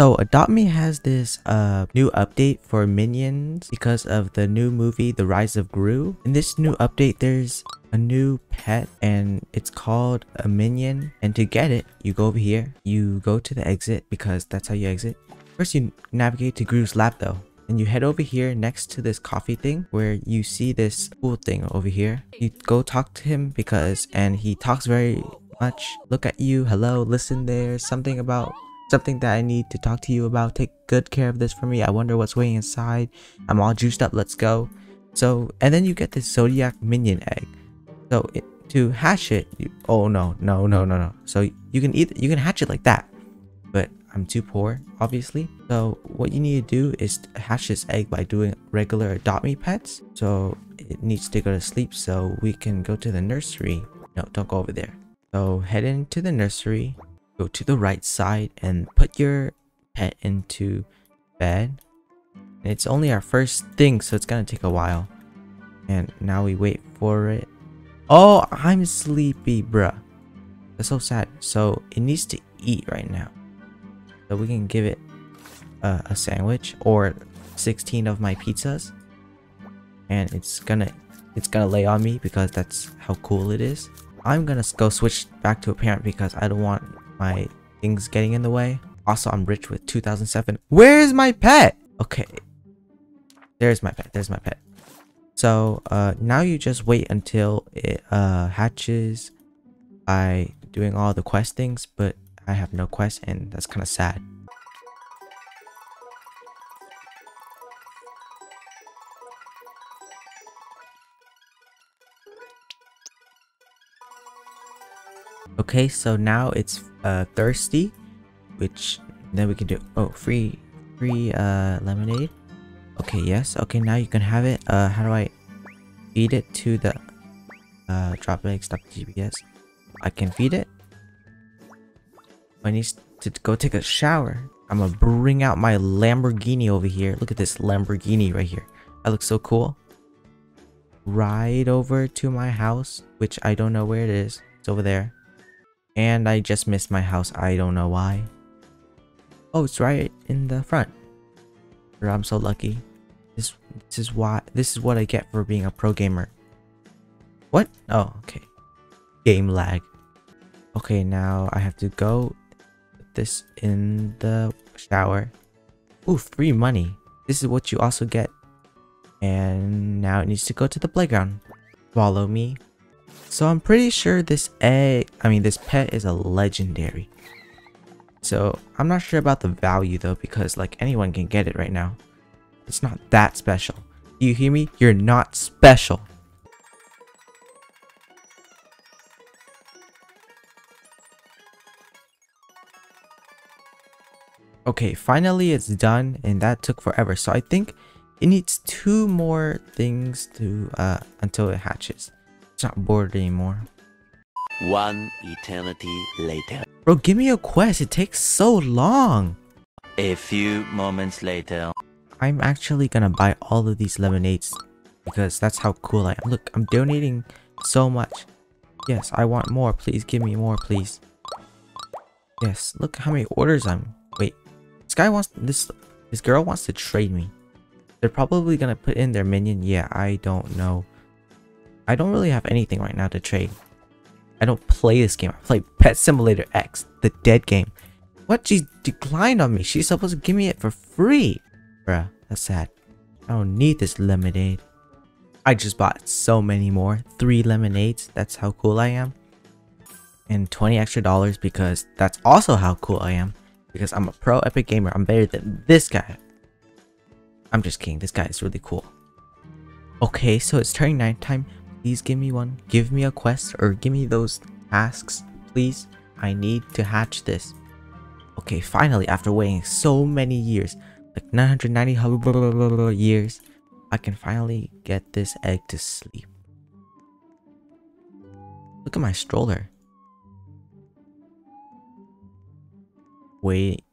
So Adopt Me has this uh new update for minions because of the new movie The Rise of Gru. In this new update there's a new pet and it's called a minion. And to get it you go over here. You go to the exit because that's how you exit. First you navigate to Gru's lab though. And you head over here next to this coffee thing where you see this cool thing over here. You go talk to him because and he talks very much. Look at you. Hello. Listen there. Something about something that I need to talk to you about take good care of this for me I wonder what's waiting inside I'm all juiced up let's go so and then you get this zodiac minion egg so it, to hatch it, you, oh no, no, no, no, no. So you can either you can hatch it like that, but I'm too poor, obviously. So what you need to do is hatch this egg by doing regular adopt me pets. So it needs to go to sleep so we can go to the nursery. No, don't go over there. So head into the nursery, go to the right side and put your pet into bed. And it's only our first thing, so it's gonna take a while. And now we wait for it Oh, I'm sleepy, bruh. That's so sad. So it needs to eat right now. So we can give it uh, a sandwich or 16 of my pizzas. And it's gonna it's gonna lay on me because that's how cool it is. I'm gonna go switch back to a parent because I don't want my things getting in the way. Also, I'm rich with 2007. Where is my pet? Okay. There's my pet. There's my pet. So uh, now you just wait until it uh, hatches by doing all the quest things, but I have no quest and that's kind of sad. Okay, so now it's uh, thirsty, which then we can do, oh, free, free uh, lemonade. Okay, yes. Okay, now you can have it. Uh, how do I feed it to the uh, GPS? I can feed it. I need to go take a shower. I'm gonna bring out my Lamborghini over here. Look at this Lamborghini right here. That looks so cool. Ride over to my house, which I don't know where it is. It's over there. And I just missed my house. I don't know why. Oh, it's right in the front. I'm so lucky. This this is why this is what I get for being a pro gamer. What? Oh, okay. Game lag. Okay, now I have to go put this in the shower. Ooh, free money. This is what you also get. And now it needs to go to the playground. Follow me. So I'm pretty sure this egg, I mean this pet is a legendary. So I'm not sure about the value though because like anyone can get it right now. It's not that special. You hear me? You're not special. Okay, finally it's done and that took forever. So I think it needs two more things to uh until it hatches. It's not bored anymore. One eternity later. Bro, give me a quest. It takes so long. A few moments later. I'm actually gonna buy all of these lemonades because that's how cool I am. Look, I'm donating so much. Yes, I want more. Please give me more, please. Yes, look how many orders I'm... Wait, this guy wants... This this girl wants to trade me. They're probably gonna put in their minion. Yeah, I don't know. I don't really have anything right now to trade. I don't play this game. I play Pet Simulator X, the dead game. What? She declined on me. She's supposed to give me it for free. Bruh, that's sad. I don't need this lemonade. I just bought so many more. Three lemonades. That's how cool I am. And 20 extra dollars because that's also how cool I am. Because I'm a pro epic gamer. I'm better than this guy. I'm just kidding. This guy is really cool. Okay, so it's turning night time. Please give me one. Give me a quest or give me those tasks. Please. I need to hatch this. Okay, finally, after waiting so many years, like 990 years, I can finally get this egg to sleep. Look at my stroller. Wait,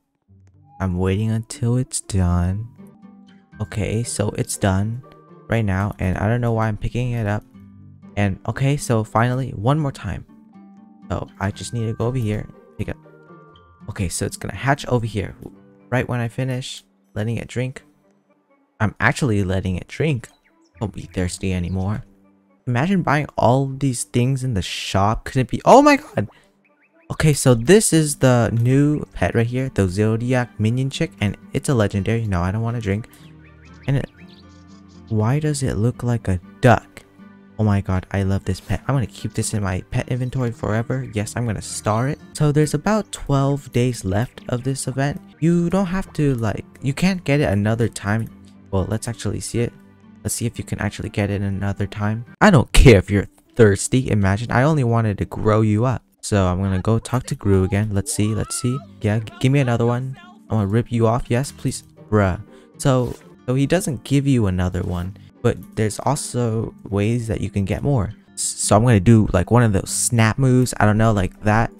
I'm waiting until it's done. Okay, so it's done right now, and I don't know why I'm picking it up. And okay, so finally, one more time. So I just need to go over here, pick it. Okay, so it's gonna hatch over here. right when I finish letting it drink. I'm actually letting it drink. Don't be thirsty anymore. Imagine buying all these things in the shop. Could it be? Oh my god! Okay, so this is the new pet right here, the Zodiac Minion Chick, and it's a legendary. No, I don't want to drink. And it, why does it look like a duck? Oh my god, I love this pet. I'm gonna keep this in my pet inventory forever. Yes, I'm gonna star it. So there's about 12 days left of this event. You don't have to like, you can't get it another time. Well, let's actually see it. Let's see if you can actually get it another time. I don't care if you're thirsty. Imagine, I only wanted to grow you up. So I'm gonna go talk to Gru again. Let's see, let's see. Yeah, give me another one. I'm gonna rip you off. Yes, please. Bruh. So, so he doesn't give you another one but there's also ways that you can get more. So I'm gonna do like one of those snap moves, I don't know, like that.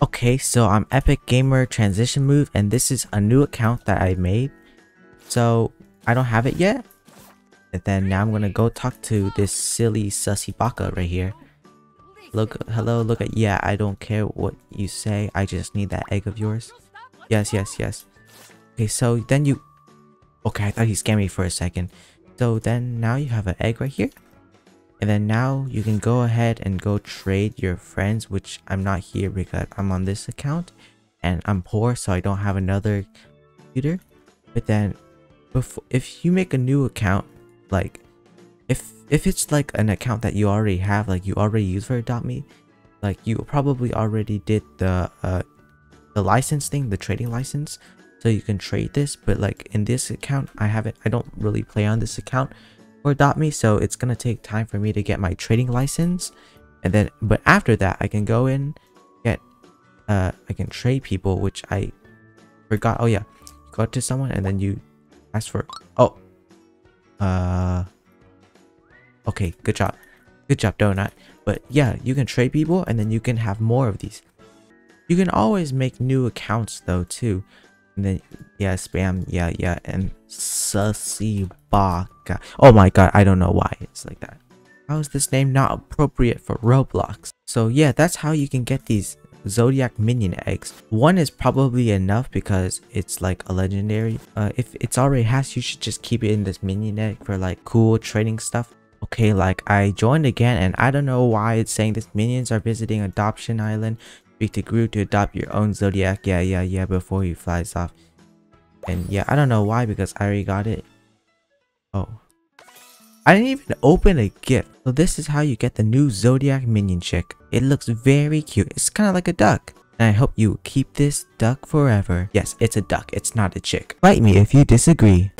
Okay, so I'm Epic Gamer Transition Move, and this is a new account that I made. So I don't have it yet. And then now I'm gonna go talk to this silly sussy baka right here. Look, hello, look at, yeah, I don't care what you say, I just need that egg of yours. Yes, yes, yes. Okay, so then you... Okay, I thought he scammed me for a second. So then now you have an egg right here. And then now you can go ahead and go trade your friends, which I'm not here because I'm on this account and I'm poor, so I don't have another computer. But then before, if you make a new account, like if if it's like an account that you already have, like you already use for Adopt.me, like you probably already did the uh, the license thing, the trading license so you can trade this but like in this account i haven't i don't really play on this account for adopt.me so it's gonna take time for me to get my trading license. And then but after that i can go in get uh i can trade people which i forgot. Oh yeah. You go to someone and then you ask for oh uh okay good job. Good job donut. But yeah you can trade people and then you can have more of these. You can always make new accounts though too and then yeah, spam, yeah, yeah, and sussy baka. Oh my god, I don't know why it's like that. How is this name not appropriate for Roblox? So yeah, that's how you can get these Zodiac minion eggs. One is probably enough because it's like a legendary. Uh, if it's already has, you should just keep it in this minion egg for like cool trading stuff. Okay, like I joined again and I don't know why it's saying this minions are visiting Adoption Island. To Gru to adopt your own Zodiac. Yeah, yeah, yeah, before he flies off. And yeah, I don't know why because I already got it. Oh. I didn't even open a gift. So this is how you get the new Zodiac minion chick. It looks very cute. It's kind of like a duck. And I hope you keep this duck forever. Yes, it's a duck. It's not a chick. Fight me if you disagree.